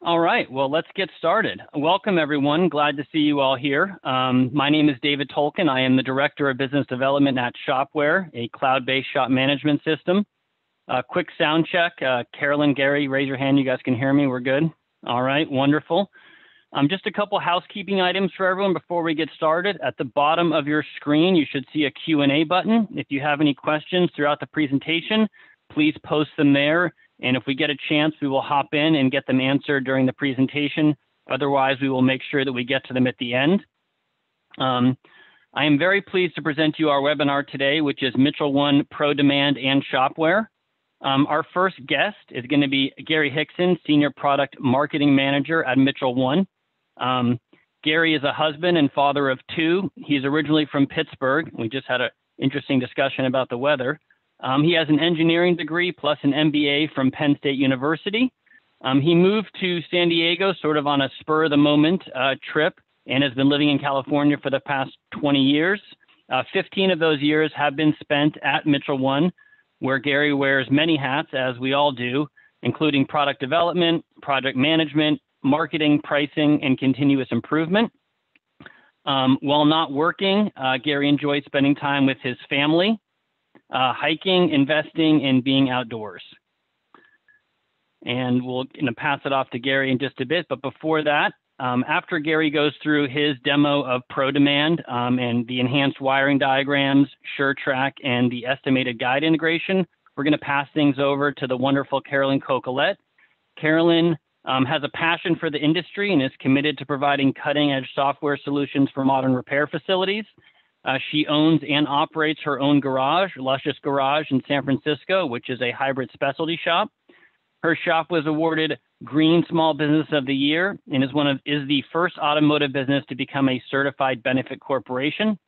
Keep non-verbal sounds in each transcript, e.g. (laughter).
All right, well, let's get started. Welcome, everyone. Glad to see you all here. Um, my name is David Tolkien. I am the Director of Business Development at Shopware, a cloud-based shop management system. Uh, quick sound check. Uh, Carolyn, Gary, raise your hand. You guys can hear me. We're good. All right, wonderful. Um, just a couple housekeeping items for everyone before we get started. At the bottom of your screen, you should see a Q&A button. If you have any questions throughout the presentation, please post them there and if we get a chance, we will hop in and get them answered during the presentation. Otherwise, we will make sure that we get to them at the end. Um, I am very pleased to present to you our webinar today, which is Mitchell One Pro Demand and Shopware. Um, our first guest is going to be Gary Hixson, Senior Product Marketing Manager at Mitchell One. Um, Gary is a husband and father of two. He's originally from Pittsburgh. We just had an interesting discussion about the weather. Um, he has an engineering degree plus an MBA from Penn State University. Um, he moved to San Diego sort of on a spur of the moment uh, trip and has been living in California for the past 20 years. Uh, 15 of those years have been spent at Mitchell One, where Gary wears many hats, as we all do, including product development, project management, marketing, pricing, and continuous improvement. Um, while not working, uh, Gary enjoys spending time with his family uh, hiking, investing, and being outdoors. And we'll you know, pass it off to Gary in just a bit. But before that, um, after Gary goes through his demo of ProDemand um, and the enhanced wiring diagrams, SureTrack, and the estimated guide integration, we're going to pass things over to the wonderful Carolyn Coquillette. Carolyn um, has a passion for the industry and is committed to providing cutting edge software solutions for modern repair facilities. Uh, she owns and operates her own garage, Luscious Garage in San Francisco, which is a hybrid specialty shop. Her shop was awarded Green Small Business of the Year and is one of is the first automotive business to become a certified benefit corporation.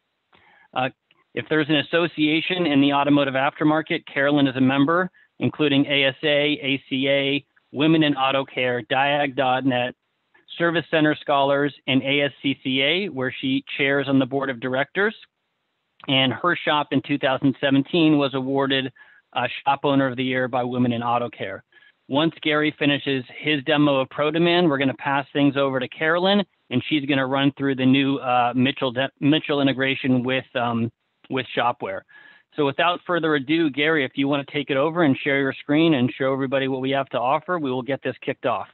Uh, if there's an association in the automotive aftermarket, Carolyn is a member, including ASA, ACA, Women in Auto Care, Diag.net, Service Center Scholars, and ASCCA, where she chairs on the board of directors. And her shop in 2017 was awarded uh, Shop Owner of the Year by Women in Auto Care. Once Gary finishes his demo of ProDemand, we're going to pass things over to Carolyn, and she's going to run through the new uh, Mitchell Mitchell integration with um, with Shopware. So without further ado, Gary, if you want to take it over and share your screen and show everybody what we have to offer, we will get this kicked off.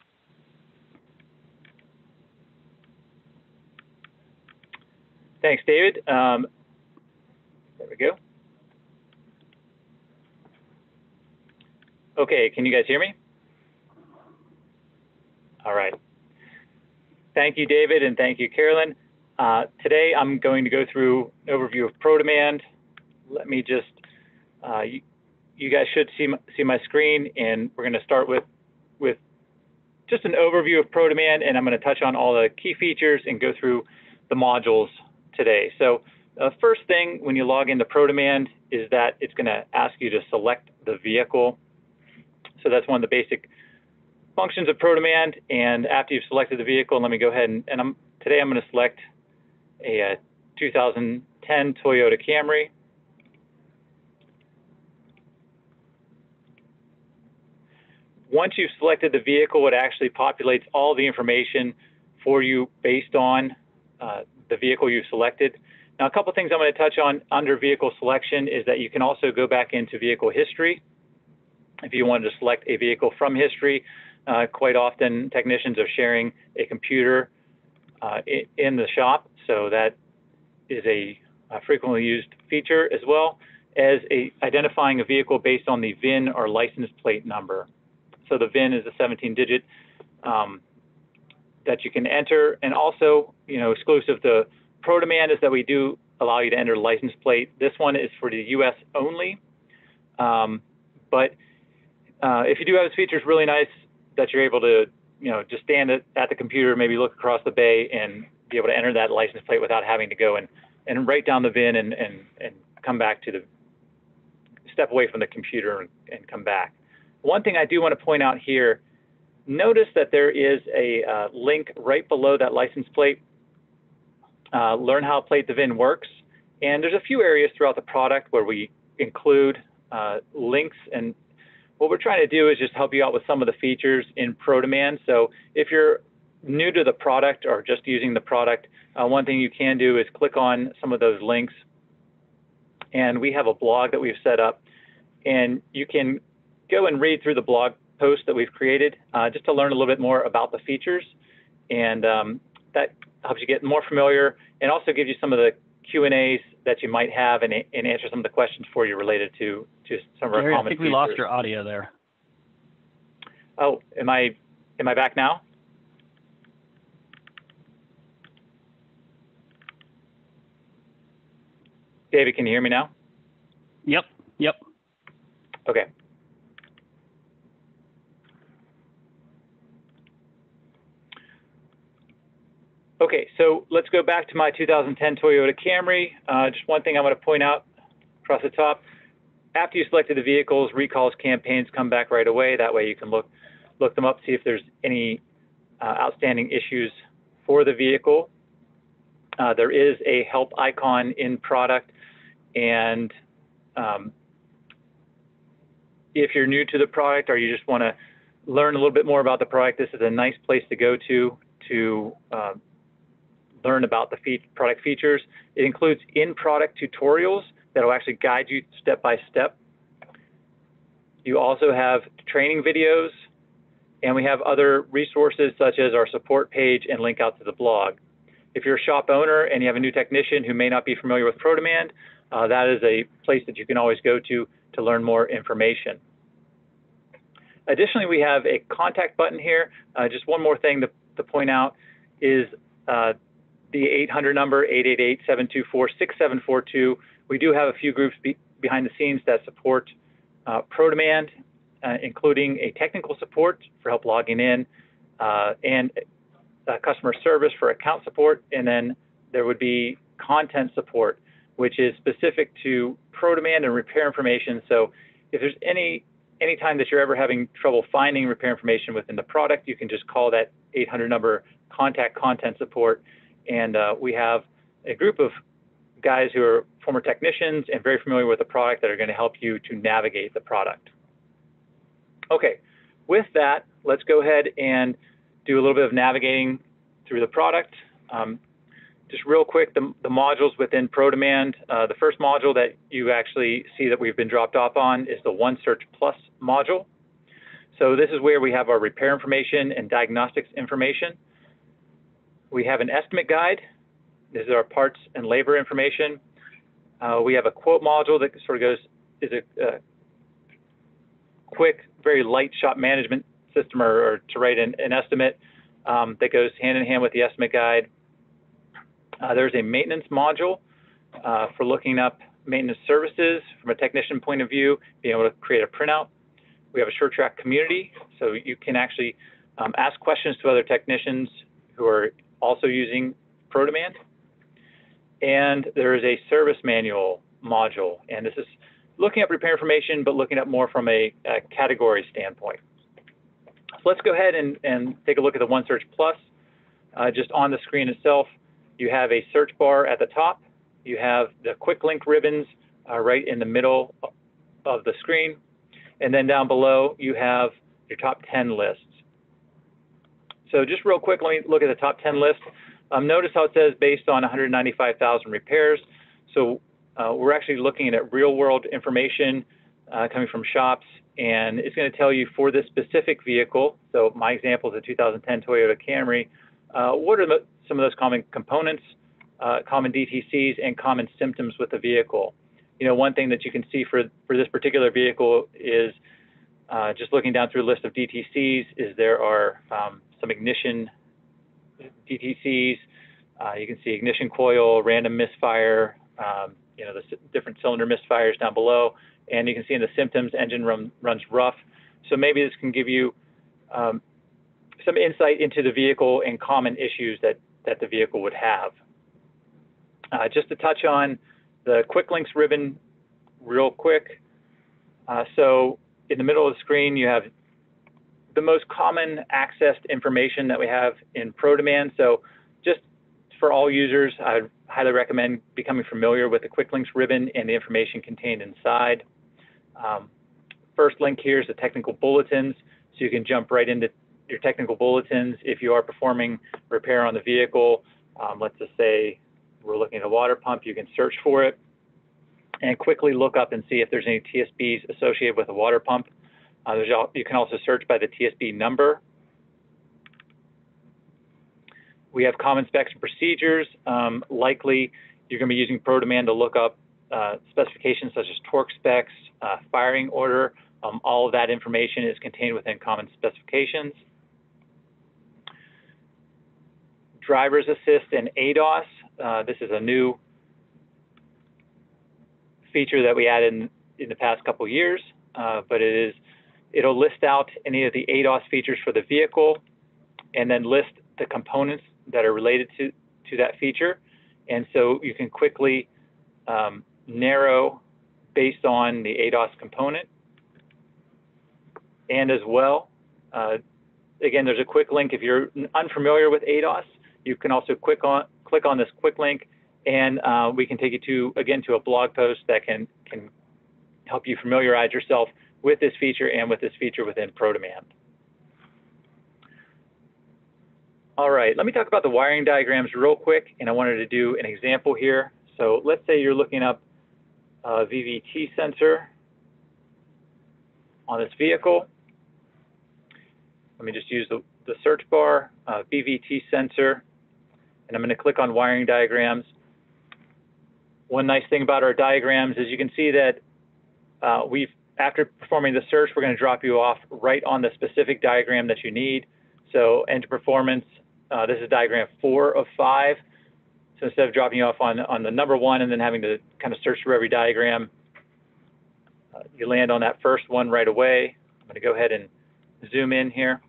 Thanks, David. Um, there we go. Okay, can you guys hear me? All right. Thank you, David, and thank you, Carolyn. Uh, today, I'm going to go through an overview of ProDemand. Let me just, uh, you, you, guys should see my, see my screen, and we're going to start with, with just an overview of ProDemand, and I'm going to touch on all the key features and go through the modules today. So the uh, first thing when you log into ProDemand is that it's going to ask you to select the vehicle. So that's one of the basic functions of ProDemand. And after you've selected the vehicle, let me go ahead and, and I'm, today I'm going to select a, a uh, 2010 Toyota Camry. Once you've selected the vehicle, it actually populates all the information for you based on uh, the vehicle you've selected. Now, a couple things I'm going to touch on under vehicle selection is that you can also go back into vehicle history. If you wanted to select a vehicle from history, uh, quite often technicians are sharing a computer uh, in the shop, so that is a, a, frequently used feature as well as a, identifying a vehicle based on the VIN or license plate number. So the VIN is a 17-digit um, that you can enter. And also, you know, exclusive to ProDemand is that we do allow you to enter license plate. This one is for the U.S. only. Um, but uh, if you do have this feature, it's really nice that you're able to, you know, just stand at, at the computer, maybe look across the bay and be able to enter that license plate without having to go and, and write down the VIN and, and, and come back to the, step away from the computer and, and come back. One thing I do want to point out here notice that there is a uh, link right below that license plate. Uh, learn how plate the VIN works. And there's a few areas throughout the product where we include uh, links and what we're trying to do is just help you out with some of the features in ProDemand. So if you're new to the product or just using the product, uh, one thing you can do is click on some of those links. And we have a blog that we've set up. And you can go and read through the blog post that we've created uh, just to learn a little bit more about the features. And um, that helps you get more familiar and also gives you some of the Q&As that you might have and, and answer some of the questions for you related to, to some of our Gary, common I think we features. lost your audio there. Oh, am I, am I back now? David, can you hear me now? Yep, yep. Okay. Okay, so let's go back to my 2010 Toyota Camry. Uh, just one thing I want to point out across the top. After you selected the vehicles, recalls campaigns come back right away. That way you can look, look them up, see if there's any uh, outstanding issues for the vehicle. Uh, there is a help icon in product and um, if you're new to the product or you just want to learn a little bit more about the product, this is a nice place to go to to uh, learn about the product features. It includes in-product tutorials that will actually guide you step by step. You also have training videos, and we have other resources such as our support page and link out to the blog. If you're a shop owner and you have a new technician who may not be familiar with ProDemand, uh, that is a place that you can always go to to learn more information. Additionally, we have a contact button here. Uh, just one more thing to, to point out is uh, the 800 number, 888-724-6742. We do have a few groups be behind the scenes that support uh, ProDemand, uh, including a technical support for help logging in uh, and customer service for account support. And then there would be content support, which is specific to ProDemand and repair information. So if there's any anytime that you're ever having trouble finding repair information within the product, you can just call that 800 number contact content support. And uh, we have a group of guys who are former technicians and very familiar with the product that are going to help you to navigate the product. Okay, with that, let's go ahead and do a little bit of navigating through the product. Um, just real quick, the, the modules within ProDemand, uh, the first module that you actually see that we've been dropped off on is the OneSearch Plus module. So this is where we have our repair information and diagnostics information. We have an estimate guide. This is our parts and labor information. Uh, we have a quote module that sort of goes, is a, a quick, very light shop management system or, or to write an, an estimate um, that goes hand in hand with the estimate guide. Uh, there's a maintenance module uh, for looking up maintenance services from a technician point of view, being able to create a printout. We have a SureTrack community, so you can actually um, ask questions to other technicians who are also using ProDemand. And there is a service manual module, and this is looking up repair information, but looking at more from a, a category standpoint. So let's go ahead and, and take a look at the OneSearch Plus. Uh, just on the screen itself, you have a search bar at the top. You have the quick link ribbons uh, right in the middle of the screen. And then down below, you have your top 10 lists. So just real quick, let me look at the top 10 list. Um, notice how it says based on 195,000 repairs. So uh, we're actually looking at real world information uh, coming from shops, and it's going to tell you for this specific vehicle. So my example is a 2010 Toyota Camry. Uh, what are the, some of those common components, uh, common DTCs, and common symptoms with the vehicle? You know, one thing that you can see for, for this particular vehicle is uh, just looking down through a list of DTCs is there are um, some ignition DTCs. Uh, you can see ignition coil, random misfire, um, you know, the different cylinder misfires down below. And you can see in the symptoms, engine run, runs rough. So maybe this can give you um, some insight into the vehicle and common issues that, that the vehicle would have. Uh, just to touch on the quick links ribbon real quick. Uh, so in the middle of the screen, you have the most common accessed information that we have in ProDemand. So just for all users, I highly recommend becoming familiar with the quick links ribbon and the information contained inside. Um, first link here is the technical bulletins, so you can jump right into your technical bulletins if you are performing repair on the vehicle. Um, let's just say we're looking at a water pump, you can search for it and quickly look up and see if there's any TSBs associated with a water pump. Uh, you can also search by the TSB number. We have common specs and procedures. Um, likely, you're going to be using ProDemand to look up uh, specifications such as torque specs, uh, firing order. Um, all of that information is contained within common specifications. Driver's Assist and ADAS. Uh, this is a new feature that we added in, in the past couple years, uh, but it is it'll list out any of the ADAS features for the vehicle, and then list the components that are related to to that feature, and so you can quickly um, narrow based on the ADAS component, and as well. Uh, again, there's a quick link if you're unfamiliar with ADAS. You can also click on click on this quick link and uh, we can take you to, again, to a blog post that can, can help you familiarize yourself with this feature and with this feature within ProDemand. All right, let me talk about the wiring diagrams real quick, and I wanted to do an example here. So let's say you're looking up a VVT sensor on this vehicle. Let me just use the, the search bar, uh, VVT sensor, and I'm going to click on wiring diagrams. One nice thing about our diagrams is you can see that uh, we've, after performing the search, we're going to drop you off right on the specific diagram that you need. So enter performance, uh, this is diagram four of five. So instead of dropping you off on, on the number one and then having to kind of search through every diagram, uh, you land on that first one right away. I'm going to go ahead and zoom in here.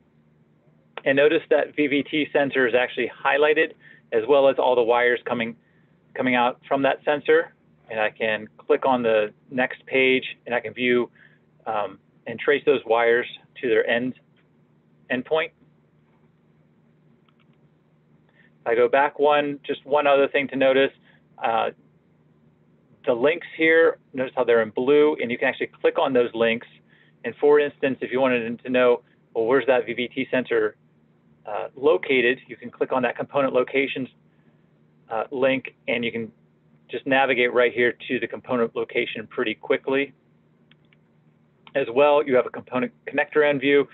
And notice that VVT sensor is actually highlighted as well as all the wires coming coming out from that sensor. And I can click on the next page and I can view um, and trace those wires to their end endpoint. I go back one, just one other thing to notice, uh, the links here, notice how they're in blue, and you can actually click on those links. And for instance, if you wanted to know, well, where's that VVT sensor uh, located, you can click on that component locations uh, link and you can just navigate right here to the component location pretty quickly. As well, you have a component connector end view.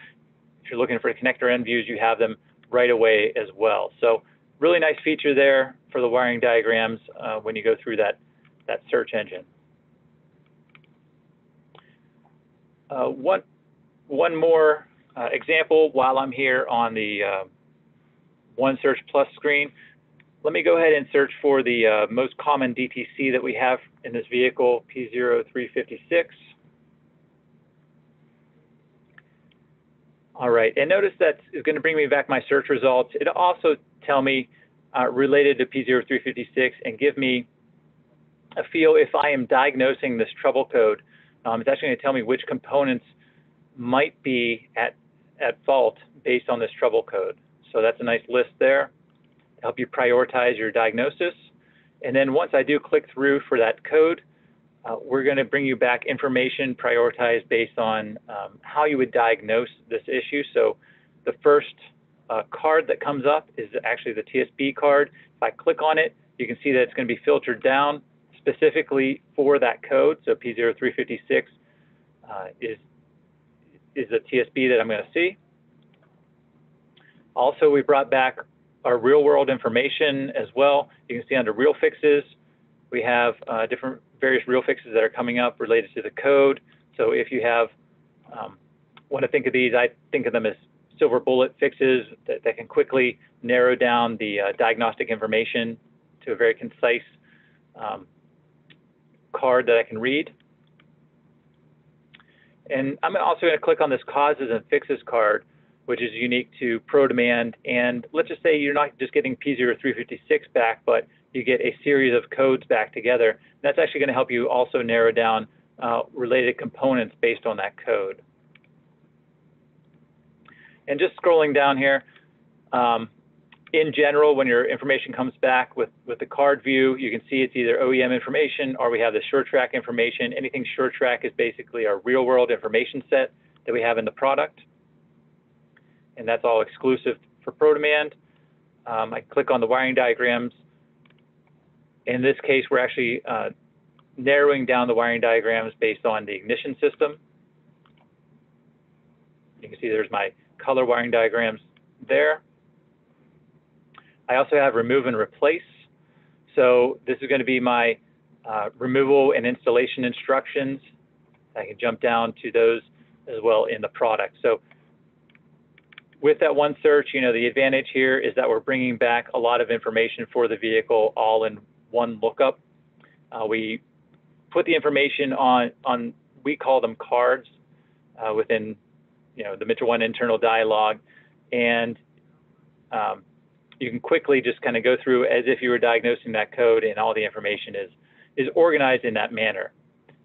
If you're looking for connector end views, you have them right away as well. So really nice feature there for the wiring diagrams uh, when you go through that, that search engine. Uh, one, one more uh, example while I'm here on the uh, One Plus screen let me go ahead and search for the uh, most common DTC that we have in this vehicle, P0356. All right, and notice that is going to bring me back my search results. It'll also tell me uh, related to P0356 and give me a feel if I am diagnosing this trouble code. Um, it's actually going to tell me which components might be at, at fault based on this trouble code. So that's a nice list there help you prioritize your diagnosis. And then once I do click through for that code, uh, we're going to bring you back information prioritized based on um, how you would diagnose this issue. So the first uh, card that comes up is actually the TSB card. If I click on it, you can see that it's going to be filtered down specifically for that code. So P0356 uh, is, is the TSB that I'm going to see. Also, we brought back our real world information as well. You can see under real fixes, we have uh, different various real fixes that are coming up related to the code. So if you have, um, want to think of these, I think of them as silver bullet fixes that, that can quickly narrow down the uh, diagnostic information to a very concise um, card that I can read. And I'm also going to click on this causes and fixes card which is unique to ProDemand. And let's just say you're not just getting P0356 back, but you get a series of codes back together. That's actually going to help you also narrow down uh, related components based on that code. And just scrolling down here, um, in general, when your information comes back with, with the card view, you can see it's either OEM information or we have the SureTrack information. Anything SureTrack is basically our real world information set that we have in the product. And that's all exclusive for ProDemand. Um, I click on the wiring diagrams. In this case, we're actually uh, narrowing down the wiring diagrams based on the ignition system. You can see there's my color wiring diagrams there. I also have remove and replace. So this is going to be my uh, removal and installation instructions. I can jump down to those as well in the product. So with that one search, you know, the advantage here is that we're bringing back a lot of information for the vehicle all in one lookup. Uh, we put the information on, on we call them cards uh, within, you know, the Mitchell One internal dialog. And um, you can quickly just kind of go through as if you were diagnosing that code and all the information is, is organized in that manner.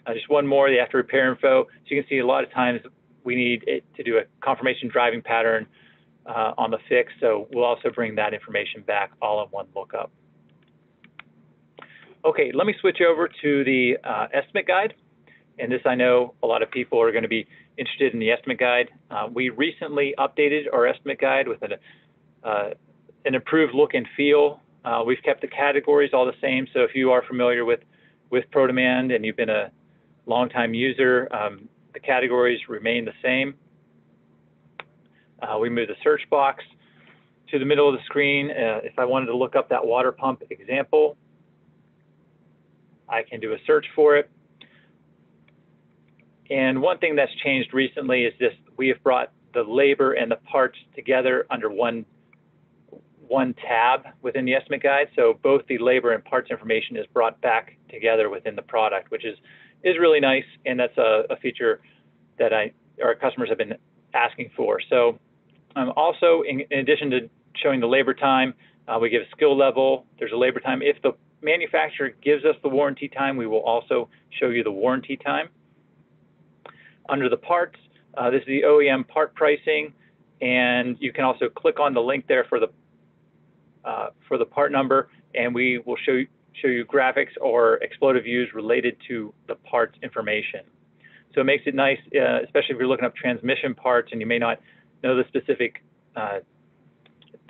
Uh, just one more, the after repair info. So you can see a lot of times we need to do a confirmation driving pattern on the fix. So we'll also bring that information back all in one lookup. Okay, let me switch over to the uh, estimate guide. And this I know a lot of people are going to be interested in the estimate guide. Uh, we recently updated our estimate guide with an, uh, an improved look and feel. Uh, we've kept the categories all the same. So if you are familiar with, with ProDemand and you've been a longtime user, um, the categories remain the same. Uh, we move the search box to the middle of the screen. Uh, if I wanted to look up that water pump example, I can do a search for it. And one thing that's changed recently is this, we have brought the labor and the parts together under one, one tab within the estimate guide. So both the labor and parts information is brought back together within the product, which is, is really nice. And that's a, a feature that I, our customers have been asking for. So um, also, in, in, addition to showing the labor time, uh, we give a skill level. There's a labor time. If the manufacturer gives us the warranty time, we will also show you the warranty time. Under the parts, uh, this is the OEM part pricing, and you can also click on the link there for the uh, for the part number, and we will show you, show you graphics or exploded views related to the parts information. So it makes it nice, uh, especially if you're looking up transmission parts and you may not know the specific uh,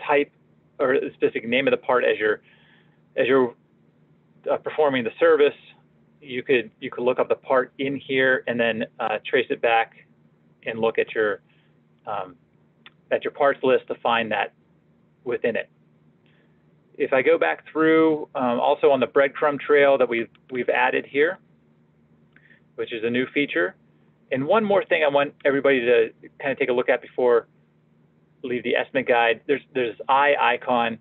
type or the specific name of the part as you're as you're uh, performing the service, you could you could look up the part in here and then uh, trace it back and look at your um, at your parts list to find that within it. If I go back through, um, also on the breadcrumb trail that we've we've added here, which is a new feature. And one more thing I want everybody to kind of take a look at before leave the estimate guide. There's there's eye icon,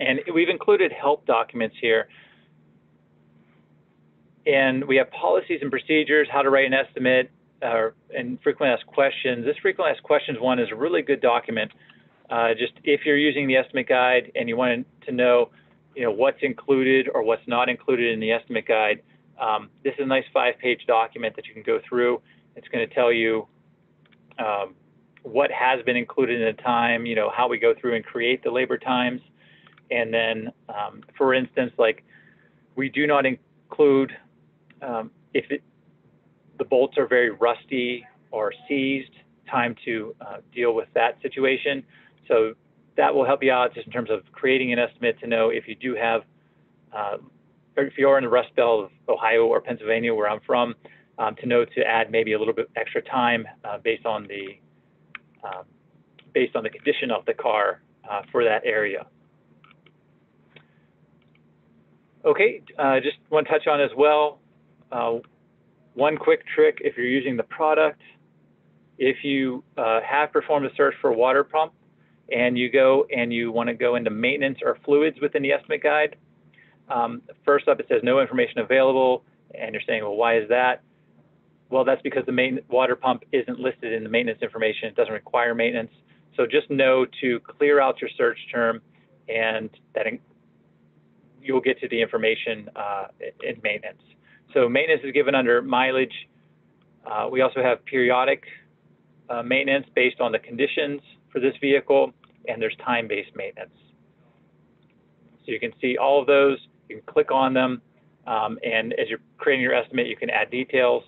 and we've included help documents here and we have policies and procedures, how to write an estimate, uh, and frequently asked questions. This frequently asked questions one is a really good document. Uh, just if you're using the estimate guide and you want to know, you know, what's included or what's not included in the estimate guide, um, this is a nice five-page document that you can go through. It's going to tell you um, what has been included in the time, you know, how we go through and create the labor times, and then, um, for instance, like we do not include um, if it, the bolts are very rusty or seized, time to uh, deal with that situation. So that will help you out just in terms of creating an estimate to know if you do have, uh, if you are in the Rust Belt of Ohio or Pennsylvania, where I'm from, um, to know to add maybe a little bit extra time uh, based on the um, based on the condition of the car uh, for that area. Okay, uh, just want to touch on as well uh, one quick trick if you're using the product, if you uh, have performed a search for water pump and you go and you want to go into maintenance or fluids within the estimate guide, um, first up it says no information available, and you're saying, well, why is that? Well, that's because the main water pump isn't listed in the maintenance information. It doesn't require maintenance. So just know to clear out your search term and that you'll get to the information uh, in maintenance. So maintenance is given under mileage. Uh, we also have periodic uh, maintenance based on the conditions for this vehicle. and there's time-based maintenance. So you can see all of those, you can click on them, um, and as you're creating your estimate, you can add details.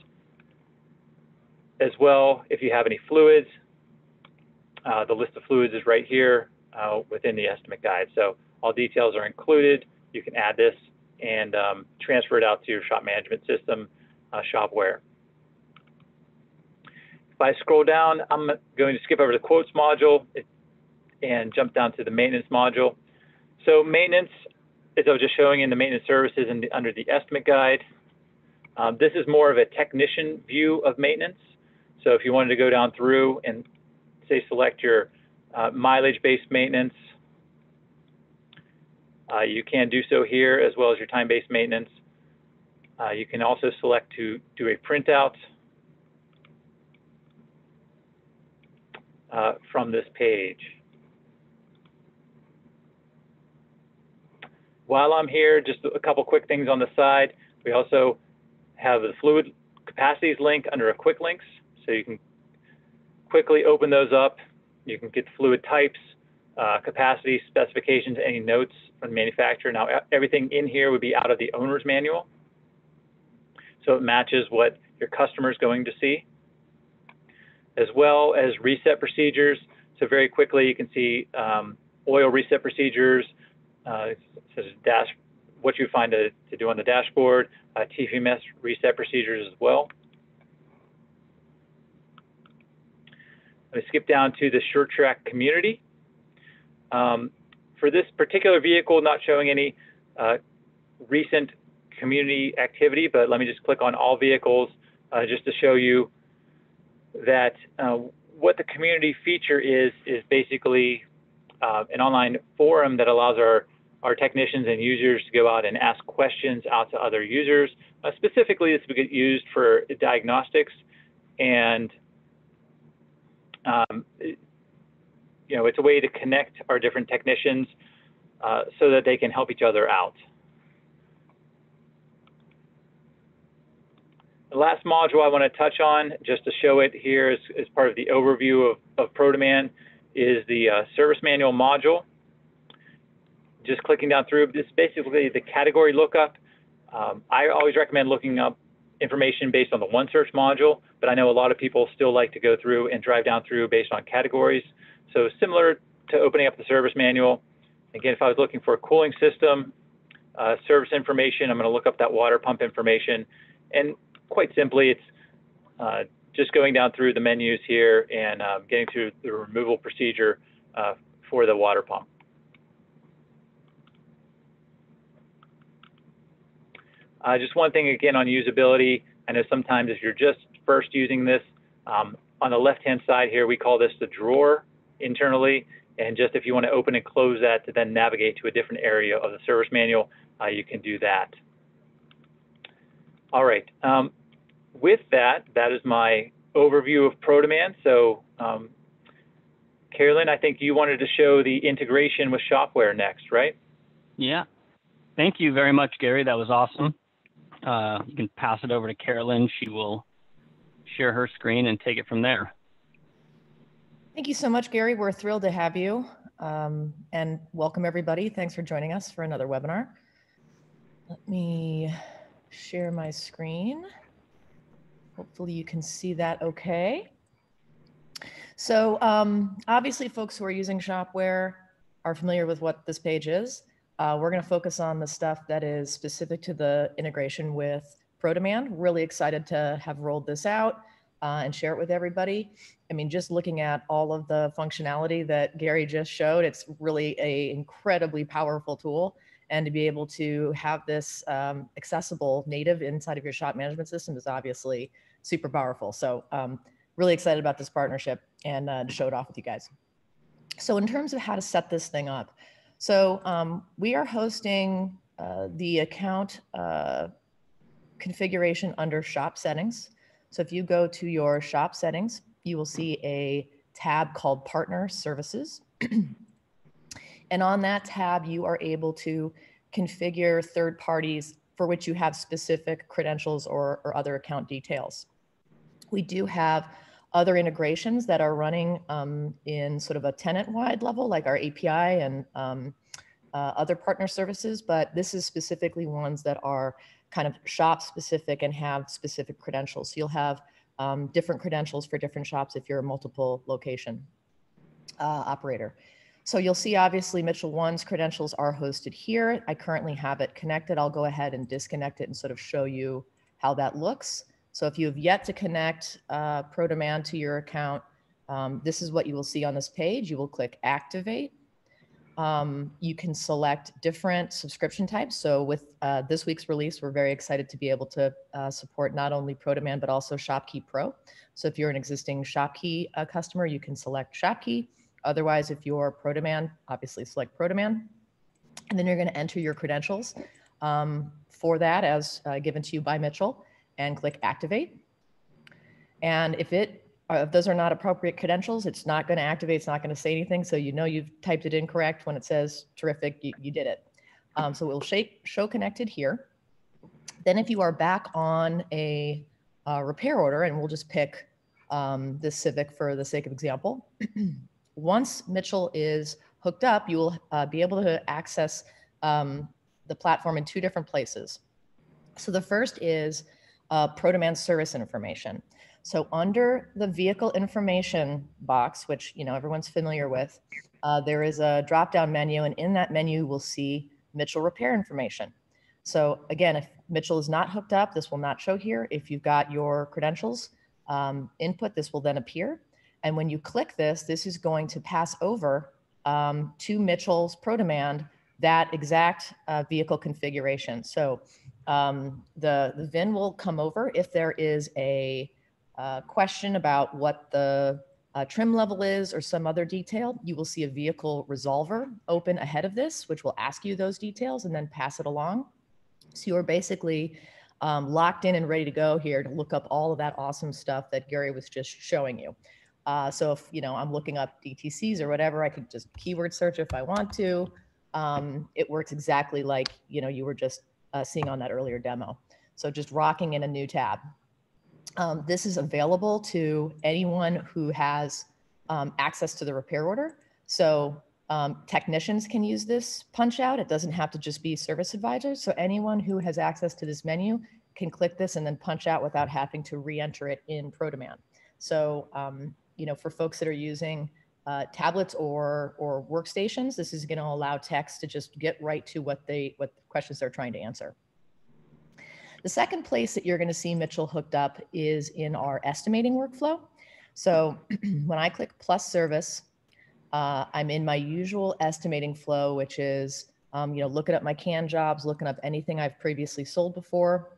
As well, if you have any fluids, uh, the list of fluids is right here uh, within the estimate guide. So all details are included. You can add this and um, transfer it out to your shop management system, uh, Shopware. If I scroll down, I'm going to skip over the quotes module and jump down to the maintenance module. So maintenance, as I was just showing in the maintenance services and under the estimate guide, um, this is more of a technician view of maintenance. So if you wanted to go down through and say select your uh, mileage-based maintenance, uh, you can do so here as well as your time-based maintenance. Uh, you can also select to do a printout uh, from this page. While I'm here, just a couple quick things on the side. We also have the fluid capacities link under a quick links, so you can quickly open those up. You can get fluid types, uh, capacity specifications, any notes from the manufacturer. Now, everything in here would be out of the owner's manual, so it matches what your customer is going to see as well as reset procedures. So very quickly, you can see um, oil reset procedures, uh, such as dash, what you find to, to do on the dashboard, uh, TPMS reset procedures as well. Let me skip down to the SureTrack community. Um, for this particular vehicle, not showing any uh, recent community activity, but let me just click on all vehicles uh, just to show you that uh, what the community feature is is basically uh, an online forum that allows our our technicians and users to go out and ask questions out to other users. Uh, specifically, get used for diagnostics and um, you know, it's a way to connect our different technicians uh, so that they can help each other out. The last module I want to touch on, just to show it here as, as part of the overview of, of ProDemand, is the uh, service manual module. Just clicking down through, this is basically the category lookup. Um, I always recommend looking up information based on the OneSearch module, but I know a lot of people still like to go through and drive down through based on categories. So similar to opening up the service manual, again, if I was looking for a cooling system, uh, service information, I'm going to look up that water pump information. And quite simply, it's uh, just going down through the menus here and um, getting through the removal procedure uh, for the water pump. Uh, just one thing again on usability. I know sometimes if you're just first using this, um, on the left-hand side here, we call this the drawer internally. And just if you want to open and close that to then navigate to a different area of the service manual, uh, you can do that. All right. Um, with that, that is my overview of ProDemand. So, um, Carolyn, I think you wanted to show the integration with Shopware next, right? Yeah. Thank you very much, Gary. That was awesome. Uh, you can pass it over to Carolyn. She will share her screen and take it from there. Thank you so much, Gary. We're thrilled to have you. Um, and welcome, everybody. Thanks for joining us for another webinar. Let me share my screen. Hopefully you can see that okay. So um, obviously folks who are using Shopware are familiar with what this page is. Uh, we're gonna focus on the stuff that is specific to the integration with ProDemand. Really excited to have rolled this out uh, and share it with everybody. I mean, just looking at all of the functionality that Gary just showed, it's really a incredibly powerful tool and to be able to have this um, accessible native inside of your shop management system is obviously super powerful. So um, really excited about this partnership and uh, to show it off with you guys. So in terms of how to set this thing up, so um, we are hosting uh, the account uh, configuration under shop settings. So if you go to your shop settings, you will see a tab called partner services. (clears throat) And on that tab, you are able to configure third parties for which you have specific credentials or, or other account details. We do have other integrations that are running um, in sort of a tenant-wide level, like our API and um, uh, other partner services, but this is specifically ones that are kind of shop specific and have specific credentials. So you'll have um, different credentials for different shops if you're a multiple location uh, operator. So you'll see obviously Mitchell One's credentials are hosted here. I currently have it connected. I'll go ahead and disconnect it and sort of show you how that looks. So if you have yet to connect uh, ProDemand to your account, um, this is what you will see on this page. You will click activate. Um, you can select different subscription types. So with uh, this week's release, we're very excited to be able to uh, support not only ProDemand, but also ShopKey Pro. So if you're an existing ShopKey uh, customer, you can select ShopKey. Otherwise, if you're ProDemand, obviously select ProDemand. And then you're gonna enter your credentials um, for that as uh, given to you by Mitchell and click activate. And if it uh, if those are not appropriate credentials, it's not going to activate. It's not going to say anything. So you know you've typed it incorrect when it says terrific, you, you did it. Um, so we'll shape, show connected here. Then if you are back on a uh, repair order, and we'll just pick um, this Civic for the sake of example, (clears throat) once Mitchell is hooked up, you will uh, be able to access um, the platform in two different places. So the first is uh, ProDemand service information. So under the vehicle information box, which you know everyone's familiar with, uh, there is a drop-down menu, and in that menu we'll see Mitchell repair information. So again, if Mitchell is not hooked up, this will not show here. If you've got your credentials um, input, this will then appear. And when you click this, this is going to pass over um, to Mitchell's ProDemand that exact uh, vehicle configuration. So um, the, the VIN will come over if there is a uh, question about what the uh, trim level is or some other detail, you will see a vehicle resolver open ahead of this, which will ask you those details and then pass it along. So you're basically um, locked in and ready to go here to look up all of that awesome stuff that Gary was just showing you. Uh, so if, you know, I'm looking up DTCs or whatever, I could just keyword search if I want to. Um, it works exactly like, you know, you were just uh, seeing on that earlier demo. So just rocking in a new tab. Um, this is available to anyone who has um, access to the repair order. So um, technicians can use this punch out. It doesn't have to just be service advisors. So anyone who has access to this menu can click this and then punch out without having to re-enter it in ProDemand. So, um, you know, for folks that are using uh, tablets or or workstations, this is going to allow techs to just get right to what they what questions they're trying to answer. The second place that you're going to see Mitchell hooked up is in our estimating workflow. So (clears throat) when I click plus service, uh, I'm in my usual estimating flow, which is um, you know looking up my can jobs, looking up anything I've previously sold before,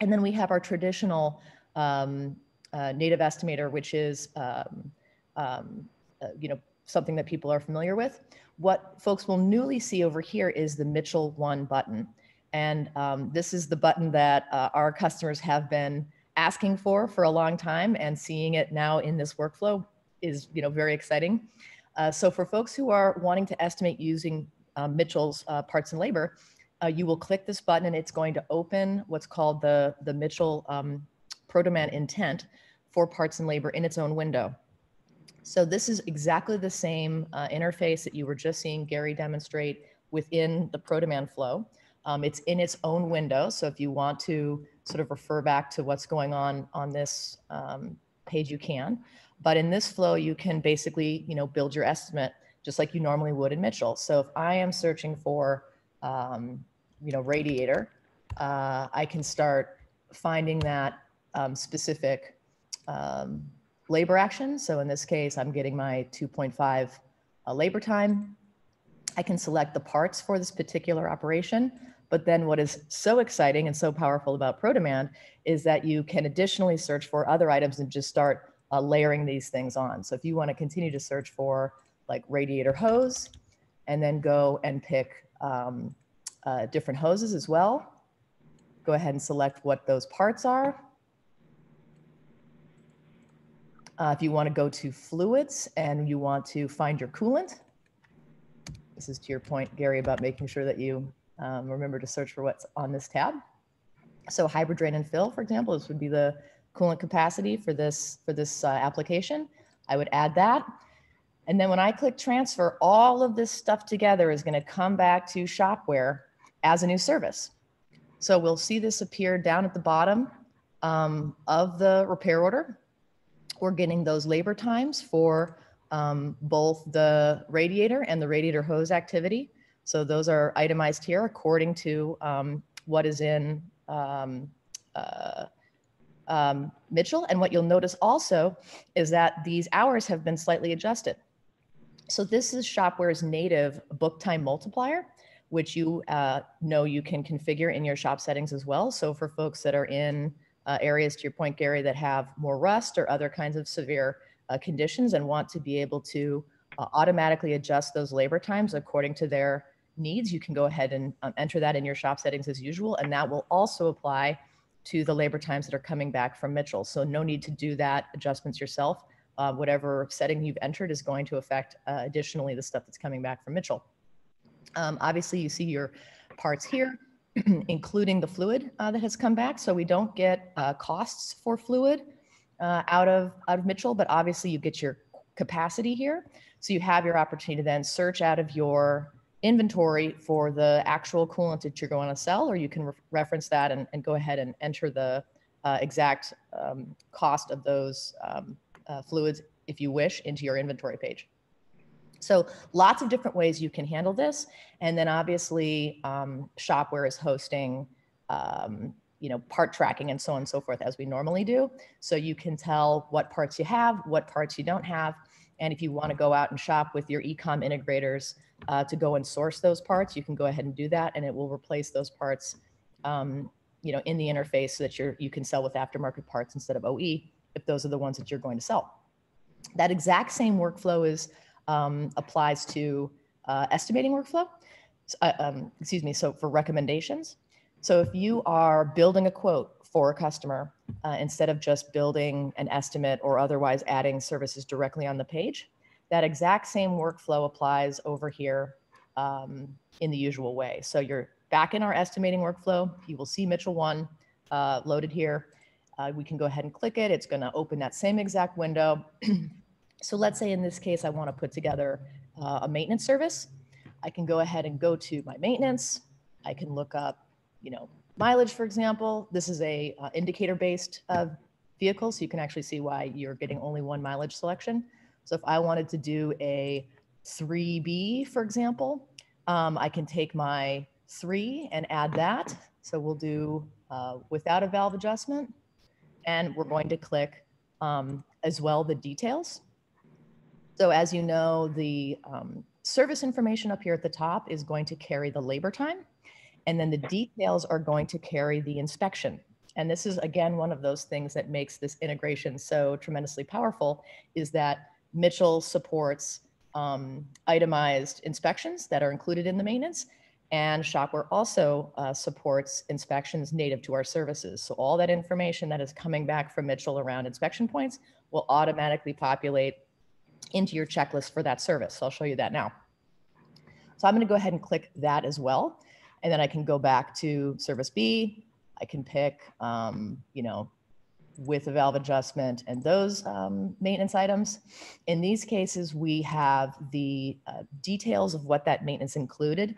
and then we have our traditional um, uh, native estimator, which is um, um uh, you know something that people are familiar with. What folks will newly see over here is the Mitchell One button. And um, this is the button that uh, our customers have been asking for for a long time and seeing it now in this workflow is you know, very exciting. Uh, so for folks who are wanting to estimate using uh, Mitchell's uh, parts and labor, uh, you will click this button and it's going to open what's called the, the Mitchell um, ProDemand intent for parts and labor in its own window. So this is exactly the same uh, interface that you were just seeing Gary demonstrate within the ProDemand flow. Um, it's in its own window. So if you want to sort of refer back to what's going on on this um, page, you can. But in this flow, you can basically, you know, build your estimate just like you normally would in Mitchell. So if I am searching for, um, you know, radiator, uh, I can start finding that um, specific um, labor action. So in this case, I'm getting my 2.5 uh, labor time. I can select the parts for this particular operation. But then what is so exciting and so powerful about ProDemand is that you can additionally search for other items and just start uh, layering these things on. So if you want to continue to search for like radiator hose and then go and pick um, uh, different hoses as well, go ahead and select what those parts are. Uh, if you want to go to fluids and you want to find your coolant, this is to your point, Gary, about making sure that you um, remember to search for what's on this tab. So hybrid drain and fill, for example, this would be the coolant capacity for this, for this uh, application. I would add that. And then when I click transfer, all of this stuff together is gonna come back to Shopware as a new service. So we'll see this appear down at the bottom um, of the repair order. We're getting those labor times for um, both the radiator and the radiator hose activity. So those are itemized here according to um, what is in um, uh, um, Mitchell. And what you'll notice also is that these hours have been slightly adjusted. So this is Shopware's native book time multiplier, which you uh, know you can configure in your shop settings as well. So for folks that are in uh, areas, to your point, Gary, that have more rust or other kinds of severe uh, conditions and want to be able to uh, automatically adjust those labor times according to their needs, you can go ahead and um, enter that in your shop settings as usual. And that will also apply to the labor times that are coming back from Mitchell. So no need to do that adjustments yourself. Uh, whatever setting you've entered is going to affect uh, additionally the stuff that's coming back from Mitchell. Um, obviously, you see your parts here, (clears throat) including the fluid uh, that has come back. So we don't get uh, costs for fluid uh, out of out of Mitchell, but obviously you get your capacity here. So you have your opportunity to then search out of your inventory for the actual coolant that you're going to sell, or you can re reference that and, and, go ahead and enter the uh, exact um, cost of those um, uh, fluids, if you wish, into your inventory page. So lots of different ways you can handle this. And then obviously um, Shopware is hosting, um, you know, part tracking and so on and so forth as we normally do. So you can tell what parts you have, what parts you don't have. And if you want to go out and shop with your ecom integrators uh, to go and source those parts, you can go ahead and do that, and it will replace those parts, um, you know, in the interface so that you're you can sell with aftermarket parts instead of OE if those are the ones that you're going to sell. That exact same workflow is um, applies to uh, estimating workflow. Uh, um, excuse me. So for recommendations. So if you are building a quote for a customer uh, instead of just building an estimate or otherwise adding services directly on the page. That exact same workflow applies over here um, in the usual way. So you're back in our estimating workflow. You will see Mitchell 1 uh, loaded here. Uh, we can go ahead and click it. It's going to open that same exact window. (clears throat) so let's say in this case, I want to put together uh, a maintenance service. I can go ahead and go to my maintenance. I can look up, you know, Mileage, for example, this is a uh, indicator-based uh, vehicle, so you can actually see why you're getting only one mileage selection. So if I wanted to do a 3B, for example, um, I can take my 3 and add that. So we'll do uh, without a valve adjustment, and we're going to click um, as well the details. So as you know, the um, service information up here at the top is going to carry the labor time. And then the details are going to carry the inspection. And this is, again, one of those things that makes this integration so tremendously powerful is that Mitchell supports um, itemized inspections that are included in the maintenance. And Shopware also uh, supports inspections native to our services. So all that information that is coming back from Mitchell around inspection points will automatically populate into your checklist for that service. So I'll show you that now. So I'm going to go ahead and click that as well. And then I can go back to service B. I can pick, um, you know, with a valve adjustment and those um, maintenance items. In these cases, we have the uh, details of what that maintenance included,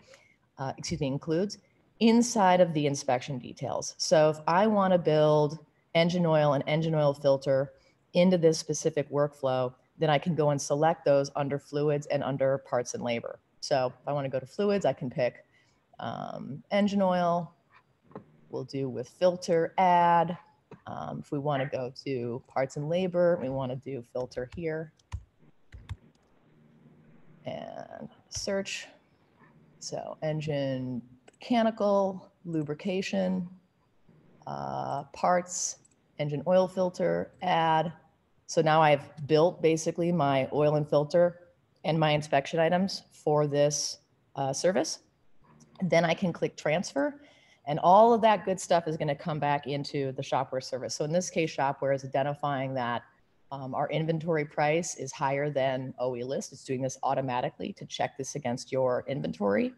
uh, excuse me, includes inside of the inspection details. So if I want to build engine oil and engine oil filter into this specific workflow, then I can go and select those under fluids and under parts and labor. So if I want to go to fluids, I can pick um, engine oil. We'll do with filter add. Um, if we want to go to parts and labor, we want to do filter here and search. So engine mechanical, lubrication, uh, parts, engine oil filter, add. So now I've built basically my oil and filter and my inspection items for this uh, service. Then I can click transfer and all of that good stuff is gonna come back into the Shopware service. So in this case, Shopware is identifying that um, our inventory price is higher than OE list. It's doing this automatically to check this against your inventory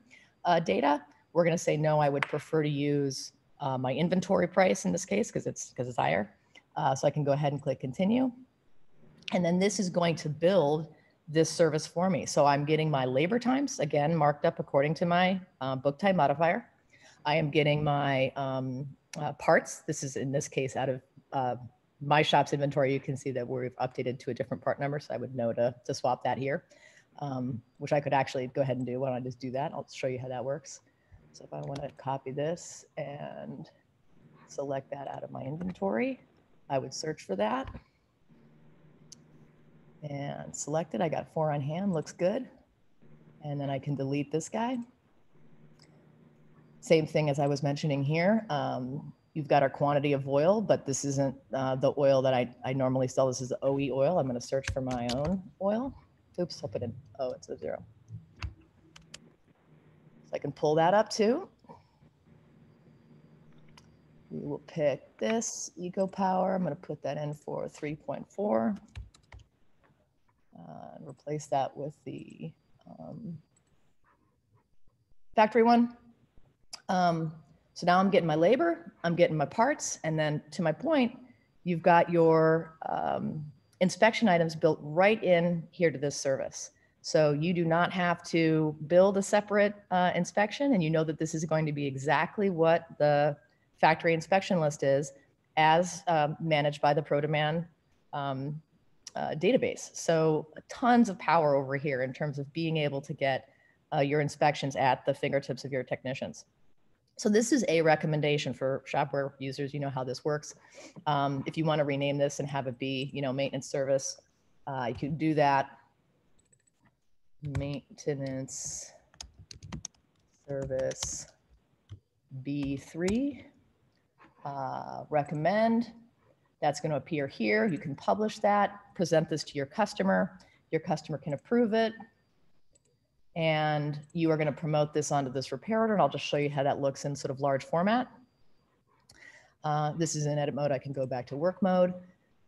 uh, data. We're gonna say, no, I would prefer to use uh, my inventory price in this case because it's because it's higher. Uh, so I can go ahead and click continue. And then this is going to build this service for me. So I'm getting my labor times, again, marked up according to my uh, book time modifier. I am getting my um, uh, parts. This is in this case out of uh, my shop's inventory. You can see that we've updated to a different part number. So I would know to, to swap that here, um, which I could actually go ahead and do. Why don't I just do that? I'll show you how that works. So if I want to copy this and select that out of my inventory, I would search for that and select it. I got four on hand, looks good. And then I can delete this guy. Same thing as I was mentioning here. Um, you've got our quantity of oil, but this isn't uh, the oil that I, I normally sell. This is OE oil. I'm going to search for my own oil. Oops, I'll put in, oh, it's a zero. So I can pull that up too. We will pick this Eco Power. I'm going to put that in for 3.4 uh, replace that with the um, factory one. Um, so now I'm getting my labor, I'm getting my parts, and then to my point, you've got your um, inspection items built right in here to this service. So you do not have to build a separate uh, inspection, and you know that this is going to be exactly what the factory inspection list is as uh, managed by the ProDemand um, uh, database. So tons of power over here in terms of being able to get uh, your inspections at the fingertips of your technicians. So this is a recommendation for Shopware users. You know how this works. Um, if you want to rename this and have it be, you know, maintenance service, uh, you can do that. Maintenance service B3. Uh, recommend that's going to appear here. You can publish that, present this to your customer. Your customer can approve it. And you are going to promote this onto this repair order. And I'll just show you how that looks in sort of large format. Uh, this is in edit mode. I can go back to work mode.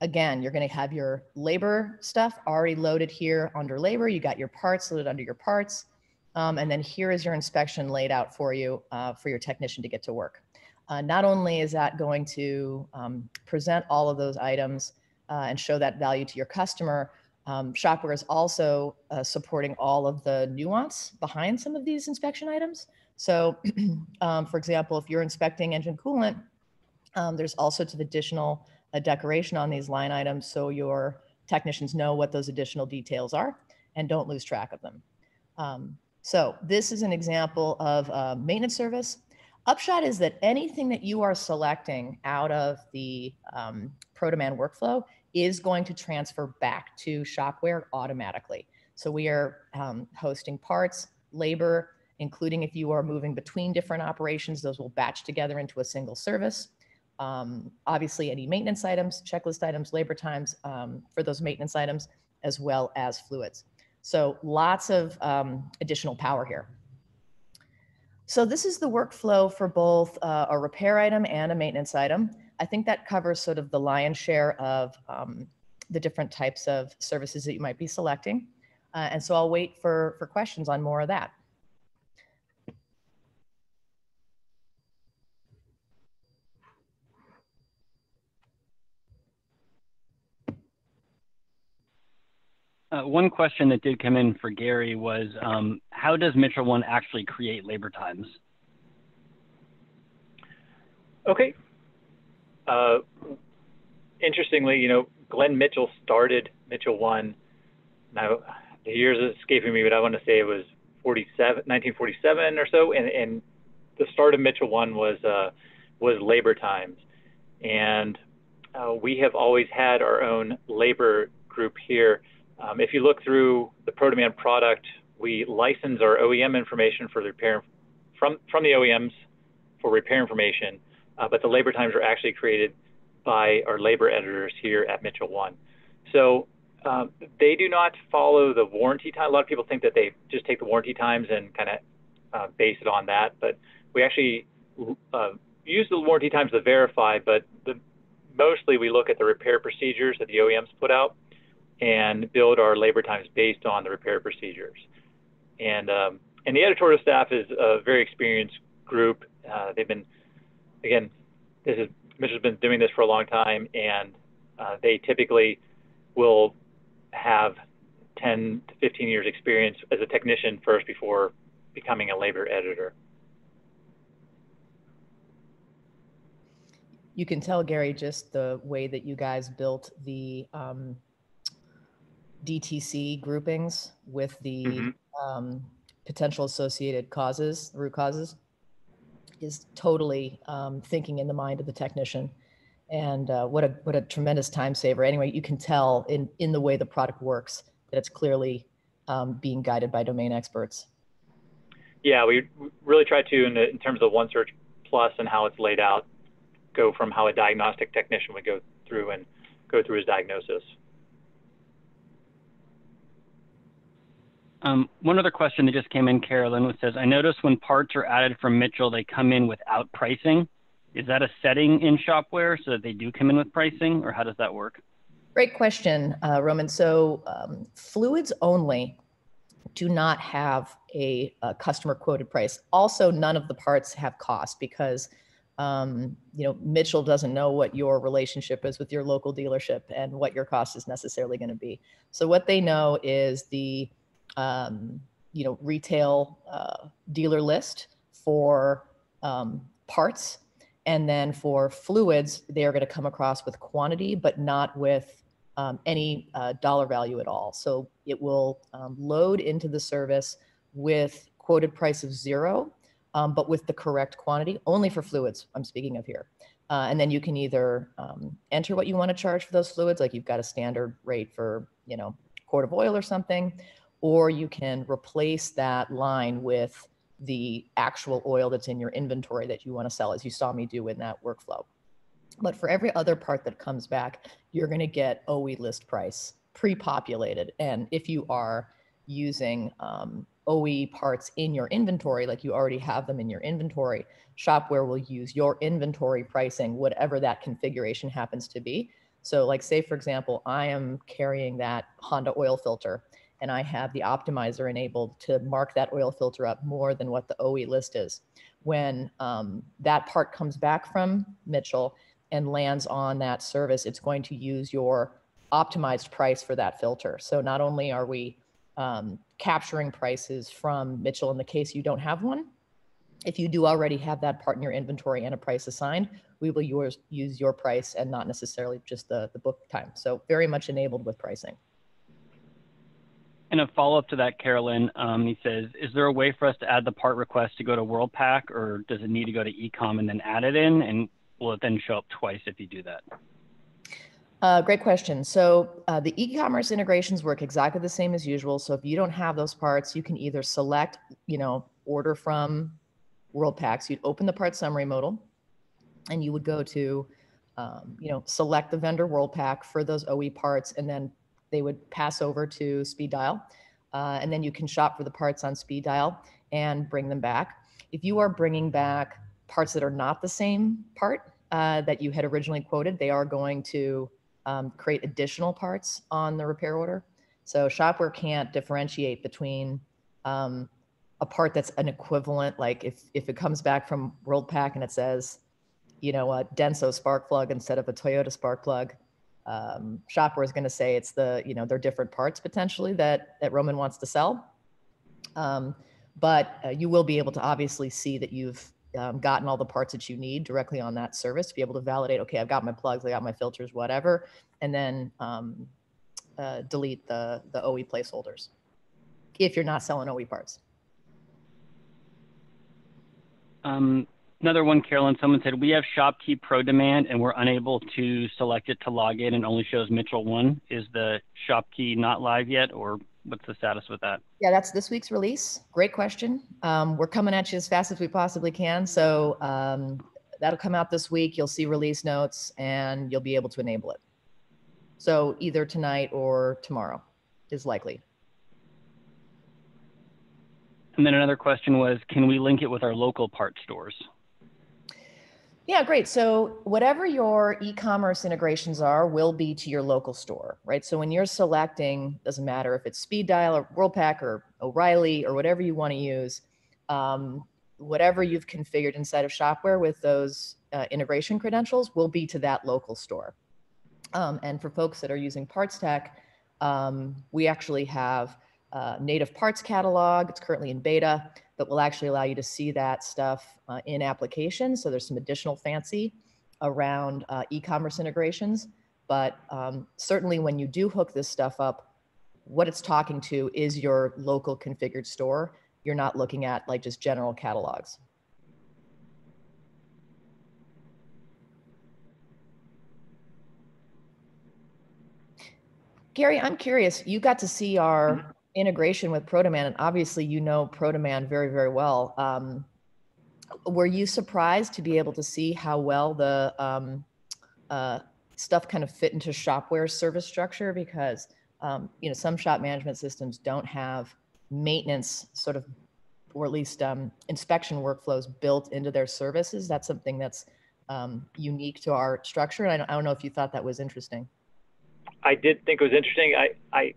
Again, you're going to have your labor stuff already loaded here under labor. You got your parts loaded under your parts. Um, and then here is your inspection laid out for you uh, for your technician to get to work. Uh, not only is that going to um, present all of those items uh, and show that value to your customer, um, Shopware is also uh, supporting all of the nuance behind some of these inspection items. So, (clears throat) um, for example, if you're inspecting engine coolant, um, there's sorts of additional uh, decoration on these line items so your technicians know what those additional details are and don't lose track of them. Um, so this is an example of a maintenance service Upshot is that anything that you are selecting out of the um, ProDemand workflow is going to transfer back to Shopware automatically. So we are um, hosting parts, labor, including if you are moving between different operations, those will batch together into a single service. Um, obviously, any maintenance items, checklist items, labor times um, for those maintenance items, as well as fluids. So lots of um, additional power here. So this is the workflow for both uh, a repair item and a maintenance item. I think that covers sort of the lion's share of um, the different types of services that you might be selecting. Uh, and so I'll wait for, for questions on more of that. One question that did come in for Gary was, um, how does Mitchell One actually create labor times? Okay. Uh, interestingly, you know, Glenn Mitchell started Mitchell One. Now, the years is escaping me, but I want to say it was 47, 1947 or so, and, and the start of Mitchell One was uh, was labor times, and uh, we have always had our own labor group here. Um, if you look through the ProDemand product, we license our OEM information for the repair from from the OEMs for repair information, uh, but the labor times are actually created by our labor editors here at Mitchell One. So um, they do not follow the warranty time. A lot of people think that they just take the warranty times and kind of uh, base it on that, but we actually uh, use the warranty times to verify. But the, mostly we look at the repair procedures that the OEMs put out and build our labor times based on the repair procedures. And um, and the editorial staff is a very experienced group. Uh, they've been, again, this is Mitchell's been doing this for a long time, and uh, they typically will have 10 to 15 years experience as a technician first before becoming a labor editor. You can tell, Gary, just the way that you guys built the um, DTC groupings with the Mhm. um, potential associated causes, root causes, is totally um, thinking in the mind of the technician. And uh, what a what a tremendous time saver. Anyway, you can tell in in the way the product works that it's clearly um, being guided by domain experts. Yeah, we really try to, in, the, in terms of 1Search Plus and how it's laid out, go from how a diagnostic technician would go through and go through his diagnosis. Um, one other question that just came in, Carolyn, says, I notice when parts are added from Mitchell, they come in without pricing. Is that a setting in Shopware so that they do come in with pricing, or how does that work? Great question, uh, Roman. So um, fluids only do not have a, a, customer quoted price. Also, none of the parts have cost because um, you know Mitchell doesn't know what your relationship is with your local dealership and what your cost is necessarily going to be. So what they know is the um, you know retail uh, dealer list for um, parts and then for fluids, they are going to come across with quantity, but not with um, any uh, dollar value at all. So it will um, load into the service with quoted price of zero, um, but with the correct quantity, only for fluids I'm speaking of here. Uh, and then you can either um, enter what you want to charge for those fluids, like you've got a standard rate for, you know, quart of oil or something, or you can replace that line with the actual oil that's in your inventory that you want to sell, as you saw me do in that workflow. But for every other part that comes back, you're going to get OE list price pre-populated. And if you are using um, OE parts in your inventory, like you already have them in your inventory, Shopware will use your inventory pricing, whatever that configuration happens to be. So like say, for example, I am carrying that Honda oil filter and I have the optimizer enabled to mark that oil filter up more than what the OE list is. When um, that part comes back from Mitchell, and lands on that service, it's going to use your optimized price for that filter. So not only are we um, capturing prices from Mitchell in the case you don't have one, if you do already have that part in your inventory and a price assigned, we will use your price and not necessarily just the, the book time. So very much enabled with pricing. And a follow up to that, Carolyn, um, he says, is there a way for us to add the part request to go to Worldpac or does it need to go to ecom and then add it in? And will it then show up twice if you do that? Uh, great question. So uh, the e-commerce integrations work exactly the same as usual. So if you don't have those parts, you can either select, you know, order from Worldpacs. You'd open the part summary modal, and you would go to, um, you know, select the vendor Worldpac for those OE parts, and then they would pass over to Speed Dial, uh, and then you can shop for the parts on Speed Dial and bring them back. If you are bringing back parts that are not the same part uh, that you had originally quoted, they are going to um, create additional parts on the repair order. So Shopware can't differentiate between um, a part that's an equivalent, like if, if it comes back from Worldpac and it says, you know, a Denso spark plug instead of a Toyota spark plug, um, Shopware is going to say it's the, you know, they're different parts potentially that, that Roman wants to sell. Um, but uh, you will be able to obviously see that you've um, gotten all the parts that you need directly on that service to be able to validate, okay, I've got my plugs, I got my filters, whatever, and then um, uh, delete the, the OE placeholders if you're not selling OE parts. Um, another one, Carolyn, someone said, we have ShopKey ProDemand and we're unable to select it to log in and only shows Mitchell 1. Is the ShopKey not live yet or what's the status with that? Yeah, that's this week's release. Great question. Um, we're coming at you as fast as we possibly can. So um, that'll come out this week. You'll see release notes and you'll be able to enable it. So either tonight or tomorrow is likely. And then another question was, can we link it with our local part stores? Yeah, great. So whatever your e-commerce integrations are will be to your local store, right? So when you're selecting, doesn't matter if it's Speed Dial or Worldpac or O'Reilly or whatever you want to use, um, whatever you've configured inside of Shopware with those uh, integration credentials will be to that local store. Um, and for folks that are using PartsTech, um, we actually have a native parts catalog. It's currently in beta, but will actually allow you to see that stuff uh, in application. So there's some additional fancy around uh, e-commerce integrations. But um, certainly when you do hook this stuff up, what it's talking to is your local configured store. You're not looking at like just general catalogs. Gary, I'm curious, you got to see our mm-hmm. Integration with ProDemand, and obviously you know ProDemand very, very well. Um, were you surprised to be able to see how well the um, uh, stuff kind of fit into Shopware's service structure? Because um, you know some shop management systems don't have maintenance sort of, or at least um, inspection workflows built into their services. That's something that's um, unique to our structure. And I don't, I don't know if you thought that was interesting. I did think it was interesting. I, I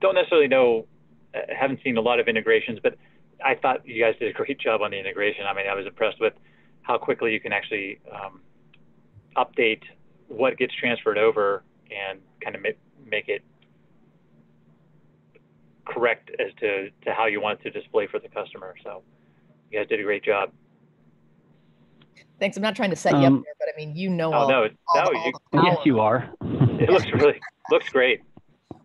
don't necessarily know, uh, haven't seen a lot of integrations, but I thought you guys did a great (laughs) job on the integration. I mean, I was impressed with how quickly you can actually um, update what gets transferred over and kind of make, make it correct as to, to how you want it to display for the customer. So you guys did a great job. Thanks. I'm not trying to set you up um, here, but I mean, you know oh, all. No, all, no, all you, yes, you are. it looks really looks great.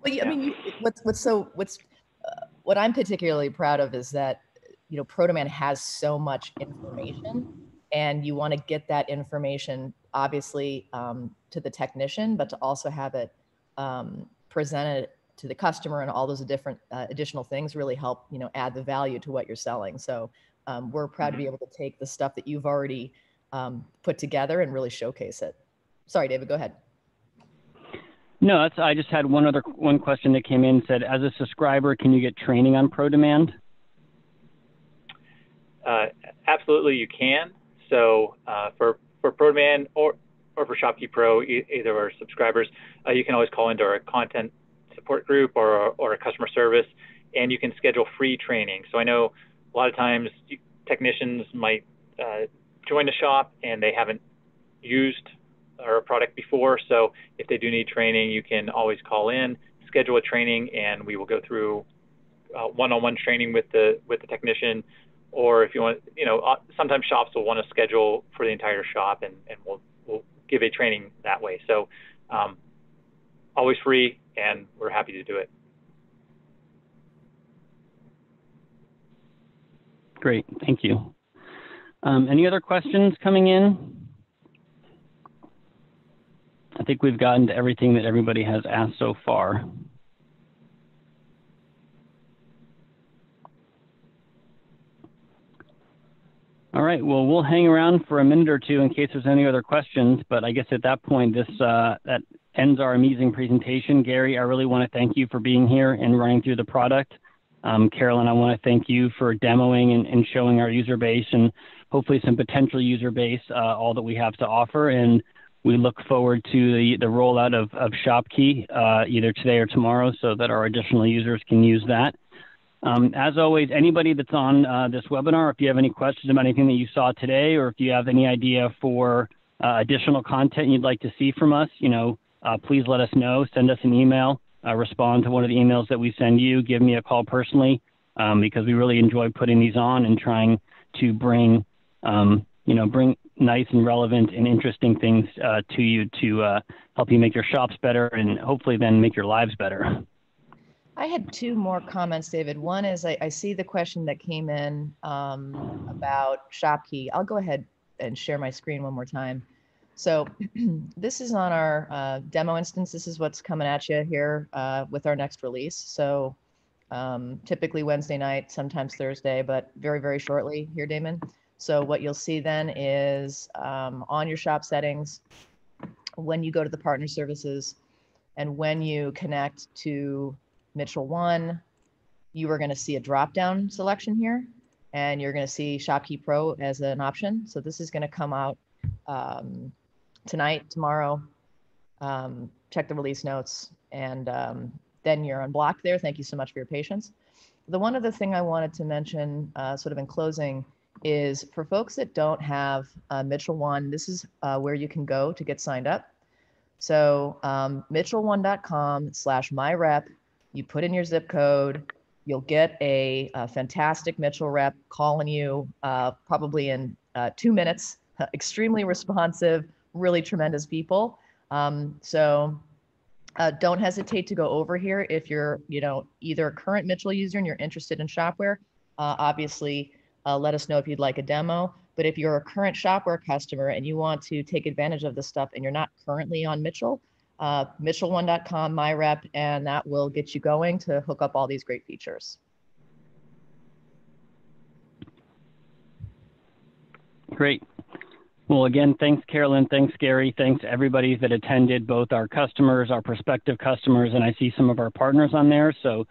Well, yeah. I mean, you, what's what's so what's uh, what I'm particularly proud of is that you know ProDemand has so much information, and you want to get that information obviously um, to the technician, but to also have it um, presented to the customer and all those different uh, additional things really help you know add the value to what you're selling. So um, we're proud to be mm-hmm. able to take the stuff that you've already um, put together and really showcase it. Sorry, David, go ahead. No, that's, I just had one other one question that came in. Said, as a subscriber, can you get training on ProDemand? Uh, absolutely, you can. So uh, for for ProDemand or or for ShopKey Pro, e either our subscribers, uh, you can always call into our content support group or or a customer service, and you can schedule free training. So I know a lot of times technicians might uh, join a shop and they haven't used our product before. So if they do need training, you can always call in, schedule a training, and we will go through uh, one-on-one training with the with the technician. Or if you want, you know, uh, sometimes shops will want to schedule for the entire shop, and, and we'll we'll give a training that way. So um, always free, and we're happy to do it. Great, thank you. Um, any other questions coming in? I think we've gotten to everything that everybody has asked so far. All right, well, we'll hang around for a minute or two in case there's any other questions, but I guess at that point, this uh, that ends our amazing presentation. Gary, I really want to thank you for being here and running through the product. Um, Carolyn, I want to thank you for demoing and, and, showing our user base and hopefully some potential user base, uh, all that we have to offer. And we look forward to the, the rollout of, of ShopKey uh, either today or tomorrow so that our additional users can use that. Um, as always, anybody that's on uh, this webinar, if you have any questions about anything that you saw today, or if you have any idea for uh, additional content you'd like to see from us, you know, uh, please let us know. Send us an email, uh, respond to one of the emails that we send you, give me a call personally, um, because we really enjoy putting these on and trying to bring um, you know, bring nice and relevant and interesting things uh, to you to uh, help you make your shops better and hopefully then make your lives better. I had two more comments, David. One is I, I see the question that came in um, about ShopKey. I'll go ahead and share my screen one more time. So (clears throat) this is on our uh, demo instance. This is what's coming at you here uh, with our next release. So um, typically Wednesday night, sometimes Thursday, but very, very shortly here, Damon. So what you'll see then is um, on your shop settings, when you go to the partner services and when you connect to Mitchell One, you are going to see a drop down selection here and you're going to see ShopKey Pro as an option. So this is going to come out um, tonight, tomorrow. Um, check the release notes and um, then you're unblocked there. Thank you so much for your patience. the one other thing I wanted to mention, uh, sort of in closing, is for folks that don't have uh, Mitchell One, this is uh, where you can go to get signed up. So um, mitchell1.com slash myrep, you put in your zip code, you'll get a, a fantastic Mitchell rep calling you uh, probably in uh, two minutes, (laughs) extremely responsive, really tremendous people. Um, so uh, don't hesitate to go over here if you're, you know, either a current Mitchell user and you're interested in Shopware. Uh, obviously, uh, let us know if you'd like a demo. But if you're a current Shopware customer and you want to take advantage of this stuff and you're not currently on Mitchell, uh, mitchell1.com, my rep, and that will get you going to hook up all these great features. Great. Well, again, thanks, Carolyn. Thanks, Gary. Thanks, everybody that attended, both our customers, our prospective customers, and I see some of our partners on there. So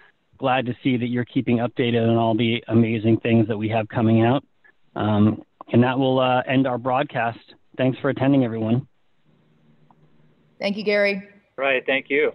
glad to see that you're keeping updated on all the amazing things that we have coming out. Um, and that will uh, end our broadcast. Thanks for attending, everyone. Thank you, Gary. Right. Thank you.